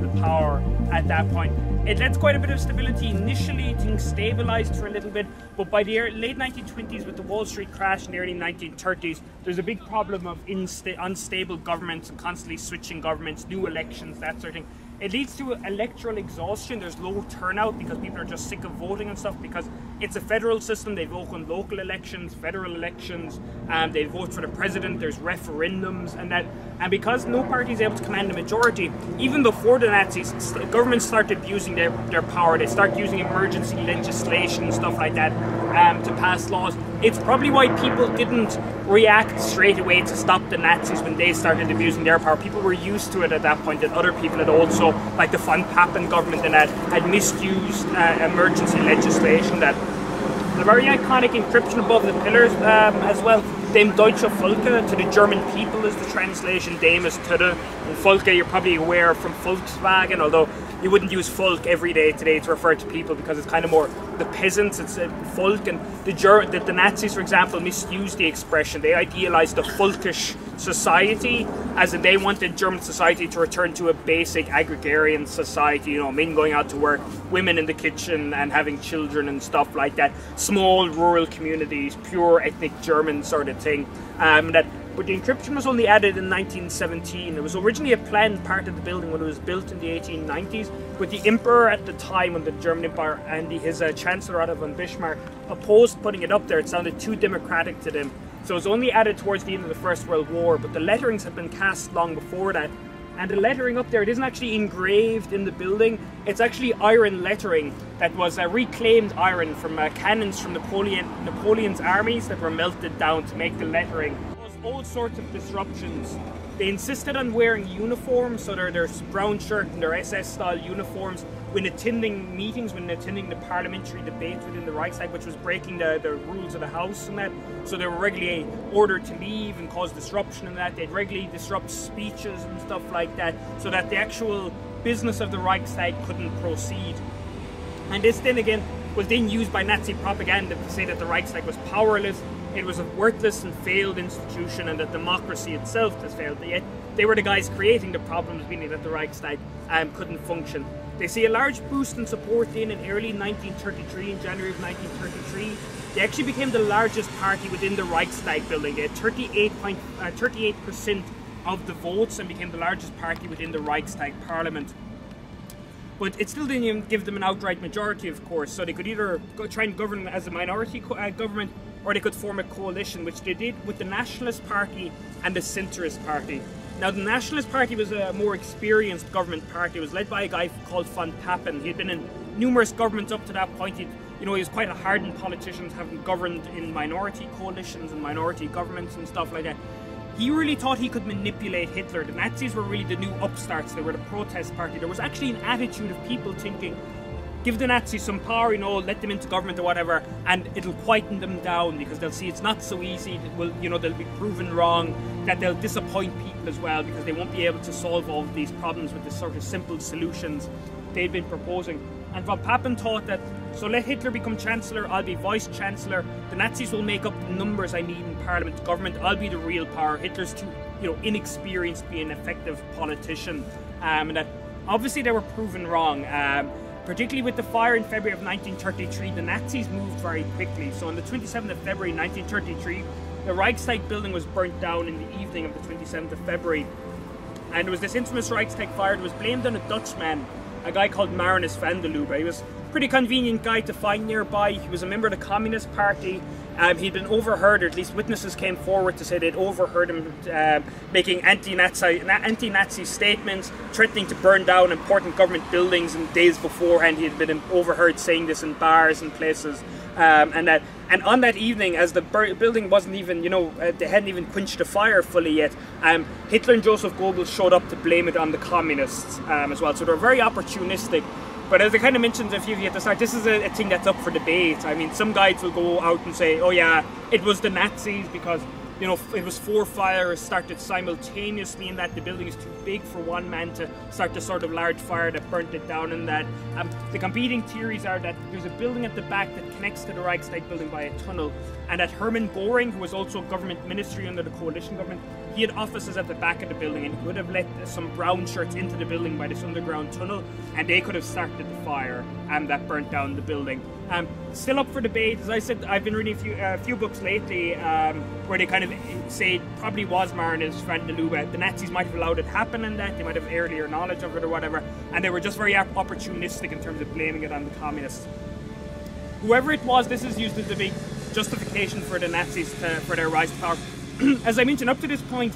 the power at that point. It led quite a bit of stability. Initially, things stabilized for a little bit, but by the late 1920s, with the Wall Street crash in the early 1930s, there's a big problem of unstable governments and constantly switching governments, new elections, that sort of thing it leads to electoral exhaustion. There's low turnout because people are just sick of voting and stuff because it's a federal system. They vote on local elections, federal elections, and they vote for the president. There's referendums and that. And because no party is able to command a majority, even before the Nazis, governments started abusing their, their power. They start using emergency legislation and stuff like that um, to pass laws. It's probably why people didn't react straight away to stop the Nazis when they started abusing their power. People were used to it at that point, and other people had also, like the Von Papen government, and that had misused uh, emergency legislation. That The very iconic inscription above the pillars um, as well. Dem Deutsche Volke to the German people is the translation. Dem is to the and Volke. You're probably aware from Volkswagen, although you wouldn't use Volk every day today to refer to people because it's kind of more the peasants. It's a folk, and the, Ger- the, the Nazis, for example, misused the expression. They idealized the folkish society, as in they wanted German society to return to a basic agrarian society. You know, men going out to work, women in the kitchen, and having children and stuff like that. Small rural communities, pure ethnic German sort of thing. Um, that but the encryption was only added in 1917. It was originally a planned part of the building when it was built in the 1890s, but the emperor at the time, when the German Empire and his uh, chancellor Otto von Bismarck opposed putting it up there, it sounded too democratic to them. So it was only added towards the end of the First World War, but the letterings had been cast long before that. And the lettering up there, it isn't actually engraved in the building. It's actually iron lettering that was uh, reclaimed iron from uh, cannons from Napoleon, Napoleon's armies that were melted down to make the lettering all sorts of disruptions. They insisted on wearing uniforms, so their, their brown shirt and their SS style uniforms when attending meetings, when attending the parliamentary debates within the Reichstag, which was breaking the, the rules of the House and that. So they were regularly ordered to leave and cause disruption and that. They'd regularly disrupt speeches and stuff like that, so that the actual business of the Reichstag couldn't proceed. And this then again was then used by Nazi propaganda to say that the Reichstag was powerless it was a worthless and failed institution and that democracy itself has failed. Yet they were the guys creating the problems, meaning that the Reichstag um, couldn't function. They see a large boost in support then in early 1933, in January of 1933. They actually became the largest party within the Reichstag building. They had 38 uh, 38% of the votes and became the largest party within the Reichstag parliament. But it still didn't give them an outright majority, of course. So they could either try and govern as a minority uh, government or they could form a coalition, which they did with the Nationalist Party and the Centrist Party. Now, the Nationalist Party was a more experienced government party. It was led by a guy called von Papen. He had been in numerous governments up to that point. He'd, you know, he was quite a hardened politician, having governed in minority coalitions and minority governments and stuff like that. He really thought he could manipulate Hitler. The Nazis were really the new upstarts. They were the protest party. There was actually an attitude of people thinking, give the Nazis some power, you know, let them into government or whatever, and it'll quieten them down because they'll see it's not so easy. Will you know they'll be proven wrong, that they'll disappoint people as well because they won't be able to solve all of these problems with the sort of simple solutions they've been proposing. And von Papen thought that so let Hitler become chancellor, I'll be vice chancellor. The Nazis will make up the numbers I need in parliament, government. I'll be the real power. Hitler's too, you know, inexperienced to be an effective politician, um, and that obviously they were proven wrong. Um, Particularly with the fire in February of 1933, the Nazis moved very quickly. So on the 27th of February 1933, the Reichstag building was burnt down in the evening of the 27th of February. And it was this infamous Reichstag fire that was blamed on a Dutchman, a guy called Marinus van der Lubbe. He was a pretty convenient guy to find nearby. He was a member of the Communist Party um, he'd been overheard, or at least witnesses came forward to say they'd overheard him uh, making anti-Nazi, anti-Nazi statements, threatening to burn down important government buildings. And days beforehand, he had been overheard saying this in bars and places. Um, and that, and on that evening, as the building wasn't even, you know, uh, they hadn't even quenched the fire fully yet, um, Hitler and Joseph Goebbels showed up to blame it on the communists um, as well. So they're very opportunistic but as I kind of mentioned a few of you at the start, this is a, a, thing that's up for debate. I mean, some guys will go out and say, oh yeah, it was the Nazis because you know, it was four fires started simultaneously in that the building is too big for one man to start the sort of large fire that burnt it down and that um, the competing theories are that there's a building at the back that connects to the Reichstag building by a tunnel and that Hermann Goring, who was also government ministry under the coalition government, he had offices at the back of the building and could have let some brown shirts into the building by this underground tunnel and they could have started the fire and that burnt down the building. Um, still up for debate. As I said, I've been reading a few, uh, few books lately um, where they kind of say it probably was Marina's friend Lube. The Nazis might have allowed it happen and that, they might have earlier knowledge of it or whatever, and they were just very opportunistic in terms of blaming it on the communists. Whoever it was, this is used as a big justification for the Nazis to, for their rise to power. as I mentioned, up to this point,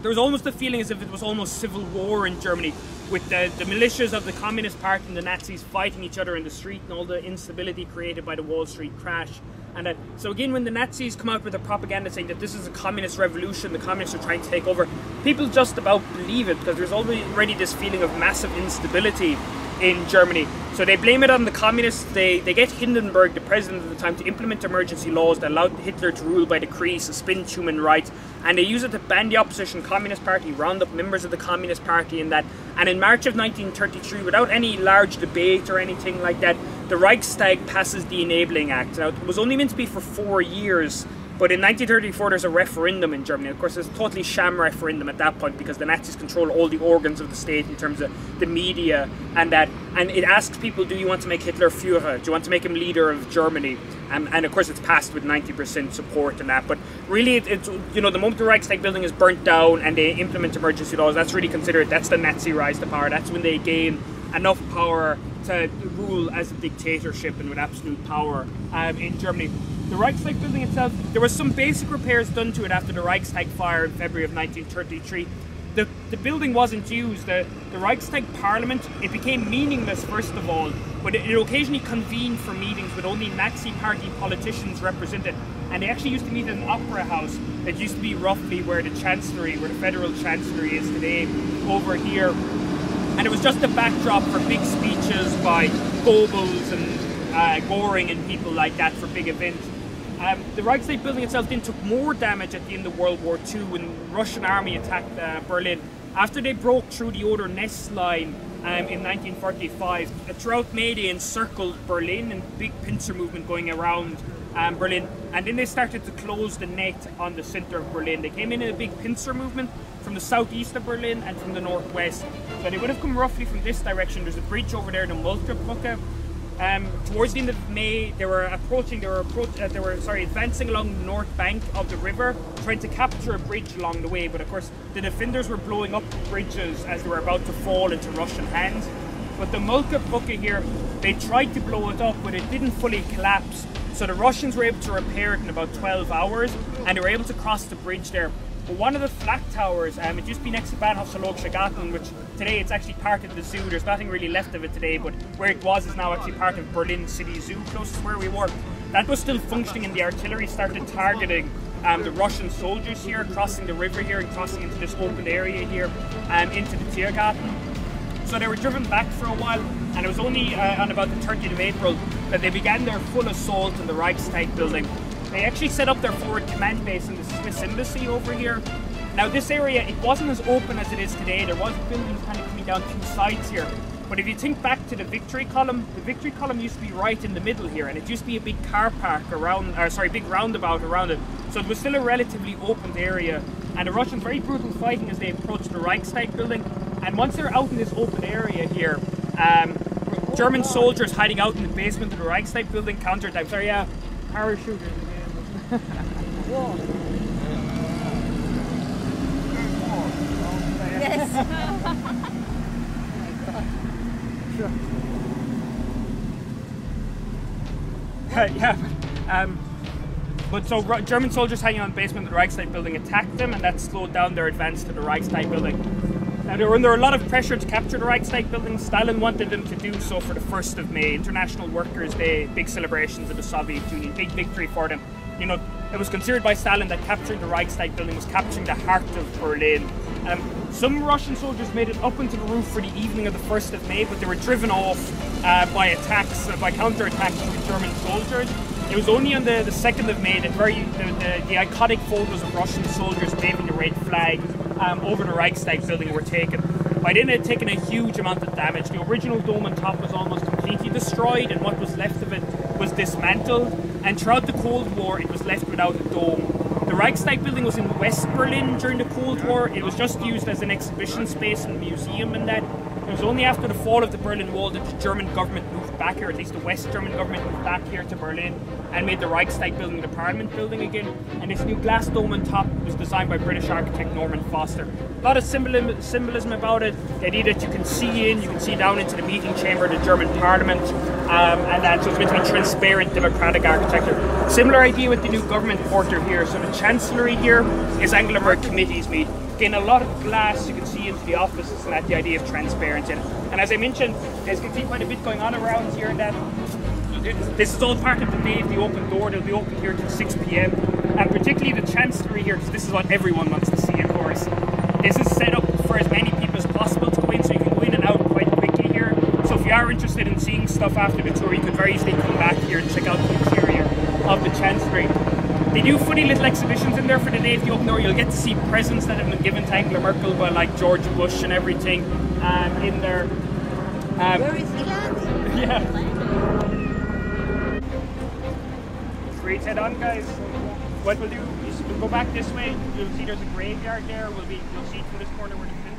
there was almost a feeling as if it was almost civil war in Germany, with the, the, militias of the Communist Party and the Nazis fighting each other in the street and all the instability created by the Wall Street crash. And uh, so again, when the Nazis come out with their propaganda saying that this is a communist revolution, the communists are trying to take over, people just about believe it because there's already this feeling of massive instability in Germany. So they blame it on the communists. They, they get Hindenburg, the president at the time, to implement emergency laws that allowed Hitler to rule by decree, suspend human rights, and they use it to ban the opposition Communist Party, round up members of the Communist Party and that. And in March of 1933, without any large debate or anything like that, the Reichstag passes the Enabling Act. Now, it was only meant to be for four years, but in 1934, there's a referendum in Germany. Of course, it's a totally sham referendum at that point because the Nazis control all the organs of the state in terms of the media and that. And it asks people, do you want to make Hitler Führer? Do you want to make him leader of Germany? And of course, it's passed with 90% support and that. But really, it, it's you know the moment the Reichstag building is burnt down and they implement emergency laws, that's really considered that's the Nazi rise to power. That's when they gain enough power to rule as a dictatorship and with absolute power um, in Germany. The Reichstag building itself, there was some basic repairs done to it after the Reichstag fire in February of 1933. The, the building wasn't used. The, the Reichstag Parliament, it became meaningless first of all, but it, it occasionally convened for meetings with only Nazi party politicians represented. And they actually used to meet in an opera house that used to be roughly where the Chancellery, where the Federal Chancellery is today, over here. And it was just a backdrop for big speeches by Goebbels and uh, Goring and people like that for big events. Um, the Reichstag building itself then took more damage at the end of World War II when the Russian army attacked uh, Berlin. After they broke through the Oder-Neisse line um, in 1945, uh, throughout May they encircled Berlin and big pincer movement going around um, Berlin. And then they started to close the net on the center of Berlin. They came in in a big pincer movement from the southeast of Berlin and from the northwest. So they would have come roughly from this direction. There's a bridge over there, in the Moltkebrücke, um, towards the end of May, they were approaching. They were approach, uh, They were sorry, advancing along the north bank of the river, trying to capture a bridge along the way. But of course, the defenders were blowing up bridges as they were about to fall into Russian hands. But the Moltkebrücke here, they tried to blow it up, but it didn't fully collapse. So the Russians were able to repair it in about 12 hours, and they were able to cross the bridge there. One of the flak towers, um, it used to be next to Bahnhof Zoologischer Garten, which today it's actually part of the zoo. There's nothing really left of it today, but where it was is now actually part of Berlin City Zoo, close to where we were. That was still functioning, and the artillery started targeting um, the Russian soldiers here, crossing the river here and crossing into this open area here, um, into the Tiergarten. So they were driven back for a while, and it was only uh, on about the 30th of April that they began their full assault on the Reichstag building. They actually set up their forward command base in the Embassy over here. Now this area, it wasn't as open as it is today. There was buildings kind of coming down two sides here. But if you think back to the Victory Column, the Victory Column used to be right in the middle here, and it used to be a big car park around, or sorry, big roundabout around it. So it was still a relatively open area, and the Russians very brutal fighting as they approached the Reichstag building. And once they're out in this open area here, um, German soldiers hiding out in the basement of the Reichstag building countered. I'm sorry, yeah, parachuters yes. yeah, um, but so German soldiers hanging on the basement of the Reichstag building attacked them, and that slowed down their advance to the Reichstag building. Now, they were under a lot of pressure to capture the Reichstag building. Stalin wanted them to do so for the 1st of May, International Workers' Day, big celebrations of the Soviet Union, big victory for them you know, it was considered by Stalin that capturing the Reichstag building was capturing the heart of Berlin. Um, some Russian soldiers made it up into the roof for the evening of the 1st of May, but they were driven off uh, by attacks, uh, by counterattacks from German soldiers. It was only on the, the 2nd of May that very the, the, the iconic photos of Russian soldiers waving the red flag um, over the Reichstag building were taken. By then it had taken a huge amount of damage. The original dome on top was almost completely destroyed and what was left of it was dismantled and throughout the Cold War it was left without a dome. Reichstag building was in West Berlin during the Cold War. It was just used as an exhibition space and museum and that. It was only after the fall of the Berlin Wall that the German government back here, at least the West German government moved back here to Berlin and made the Reichstag building the Parliament building again. And this new glass dome on top was designed by British architect Norman Foster. A lot of symbolism, symbolism about it. The idea that you can see in, you can see down into the meeting chamber of the German Parliament, um, and that so it's meant to be transparent democratic architecture. Similar idea with the new government quarter here. So the Chancellery here is Angela Merkel committees meet. Again, a lot of glass you can see into the offices and that the idea of transparency. And as I mentioned, there's can see quite a bit going on around here and that. This is all part of the day of the open door. They'll be open here till 6 p.m. And particularly the Chancellery here, because this is what everyone wants to see, of course. This is set up for as many people as possible to go in, so you can go in and out quite quickly here. So if you are interested in seeing stuff after the tour, you could very easily come back here and check out the interior of the Chancellery. They do funny little exhibitions in there for the day of the open door. You'll get to see presents that have been given to Angela Merkel by like George Bush and everything um, in there. Um, Where is he landing? Yeah. Great head on, guys. What we'll do is we'll go back this way. You'll see there's a graveyard there. We'll be you'll see from this corner where the.